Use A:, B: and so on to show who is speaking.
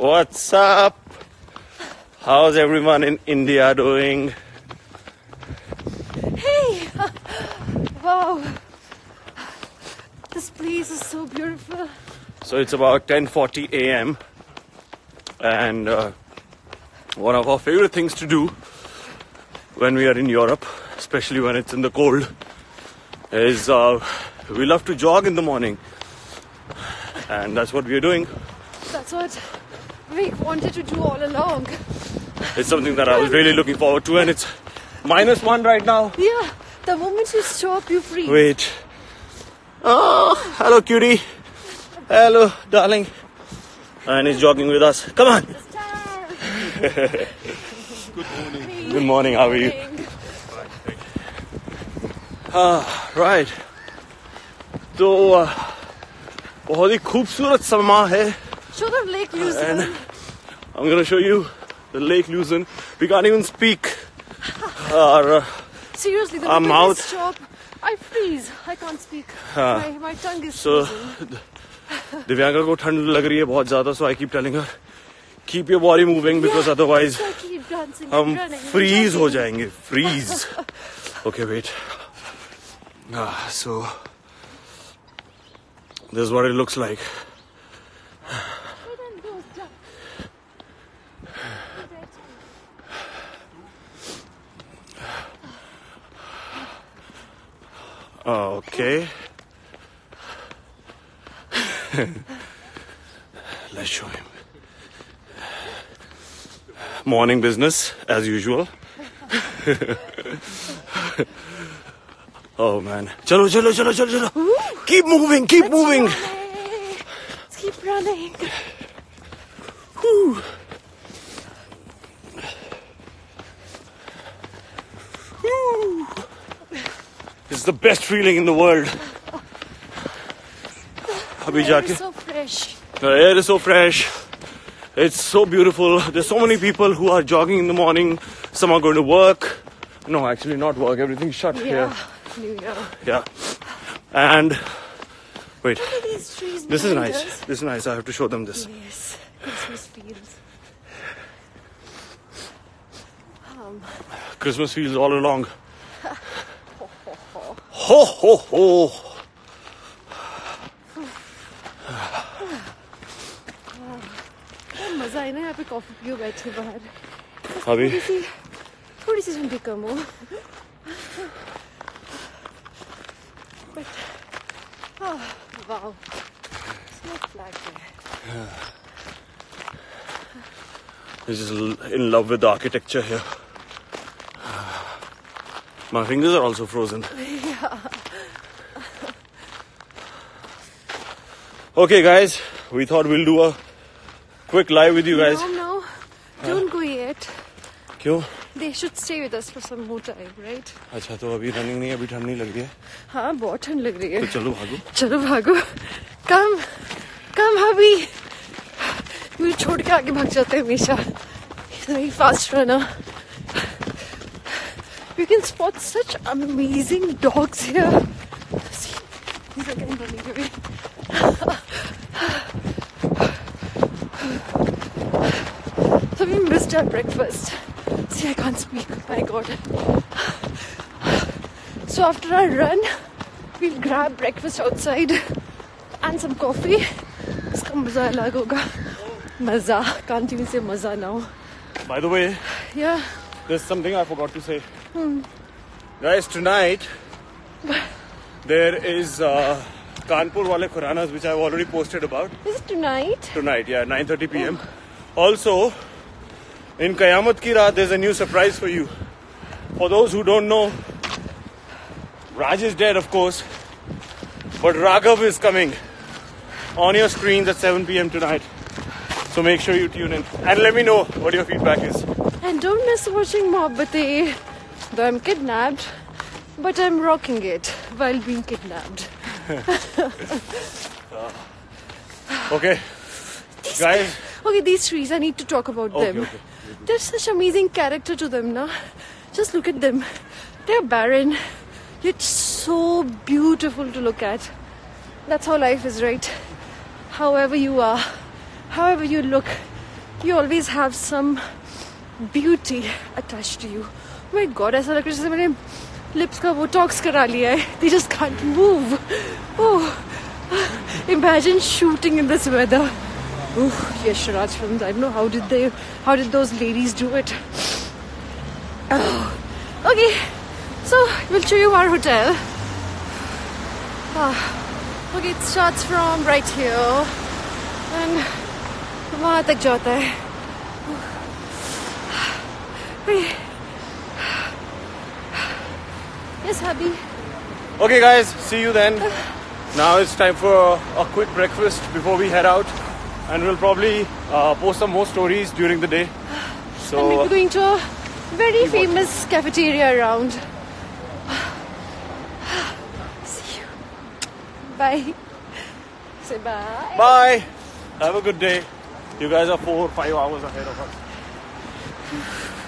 A: What's up? How's everyone in India doing?
B: Hey! Wow! This place is so beautiful.
A: So it's about 10:40 a.m. and uh, one of our favorite things to do when we are in Europe, especially when it's in the cold, is uh, we love to jog in the morning, and that's what we are doing.
B: That's what we wanted to do all along.
A: It's something that I was really looking forward to, and it's minus one right now.
B: Yeah, the moment you stop, you freeze.
A: Wait. Oh, hello, cutie. Hello, darling. And he's jogging with us. Come on. Good morning. How are you? Ah, right. तो uh, बहुत ही खूबसूरत समा है
B: Show the lake
A: and
B: Lucerne.
A: I'm gonna show you the Lake Luzon. We can't even speak. Our, uh,
B: Seriously, the
A: our mouth.
B: Job, I freeze. I can't speak.
A: Uh,
B: my, my tongue is
A: so. Divyanka ko thand lag rahi hai bahut zyada, so I keep telling her, keep your body moving because
B: yeah,
A: otherwise
B: so keep dancing,
A: हम freeze Freeze. okay, wait. Ah, so this is what it looks like. Okay. Let's show him. Morning business as usual. Oh man. Chalo chalo chalo chalo chalo. Keep moving keep
B: Let's
A: moving.
B: run, eh. Let's keep running.
A: It's the best feeling in the world. Abhi
B: the
A: air
B: is so fresh.
A: The air is so fresh. It's so beautiful. There's so many people who are jogging in the morning. Some are going to work. No, actually not work. Everything's shut
B: yeah,
A: here.
B: New
A: Yeah. And wait.
B: these trees
A: this is nice.
B: Us.
A: This is nice. I have to show them this.
B: Yes. Christmas fields. Um.
A: Christmas fields all along. Ho ho ho!
B: क्या मजा है ना यहाँ पे coffee पियो बैठ के बाहर
A: अभी
B: थोड़ी सी थोड़ी सी ठंडी कम हो But, ah, wow. It's not flat there.
A: This is l- in love with the architecture here. My fingers are also frozen. Yeah. Okay, guys, we thought we'll do a quick live with you guys.
B: No, no, don't go yet.
A: क्यों
B: They should stay with us for some more time, right?
A: अच्छा तो अभी running नहीं अभी ठंड नहीं लग रही है
B: हाँ बहुत ठंड लग रही है
A: तो चलो भागो
B: चलो भागो कम कम हबी मुझे छोड़ के आगे भाग जाते हैं हमेशा fast runner You can spot such amazing dogs here. See, he's again running away. so we missed our breakfast. See, I can't speak. My God. So after our run, we'll grab breakfast outside and some coffee. इसका मजा अलग होगा मजा can't even say मजा now
A: By the way,
B: yeah
A: there's something I forgot to say. Guys, tonight there is uh, Kanpur Wale Khuranas, which I've already posted about.
B: is it tonight
A: Tonight, yeah, 9:30 p.m. Also, in Kayamat Ki Raat, there's a new surprise for you. For those who don't know, Raj is dead, of course, but Raghav is coming on your screens at 7 p.m. tonight. So make sure you tune in and let me know what your feedback is.
B: and don't miss watching Mohabbatein though I'm kidnapped but I'm rocking it while being kidnapped.
A: Okay, guys.
B: okay these trees I need to talk about
A: Okay,
B: them.
A: okay.
B: there's such amazing character to them now just look at them. They're barren yet so beautiful to look at. That's how life is right? However you are however you look, you always have some beauty attached to you. My god, I saw like Krishna my lips ka botox kara liya. They just can't move. Oh imagine shooting in this weather. Oh, Yash Raj films. I don't know how did they how did those ladies do it? Oh. Okay. So we'll show you our hotel. Ah. Okay, it starts from right here. And वहाँ तक जाता है Okay. Yes, hubby.
A: Okay, guys, see you then. Now it's time for a quick breakfast before we head out, and we'll probably uh, post some more stories during the day.
B: And we'll
A: So,
B: be going to a very famous cafeteria around. See you. Bye. Say bye.
A: bye. Have a good day. You guys are four, or five hours ahead of us.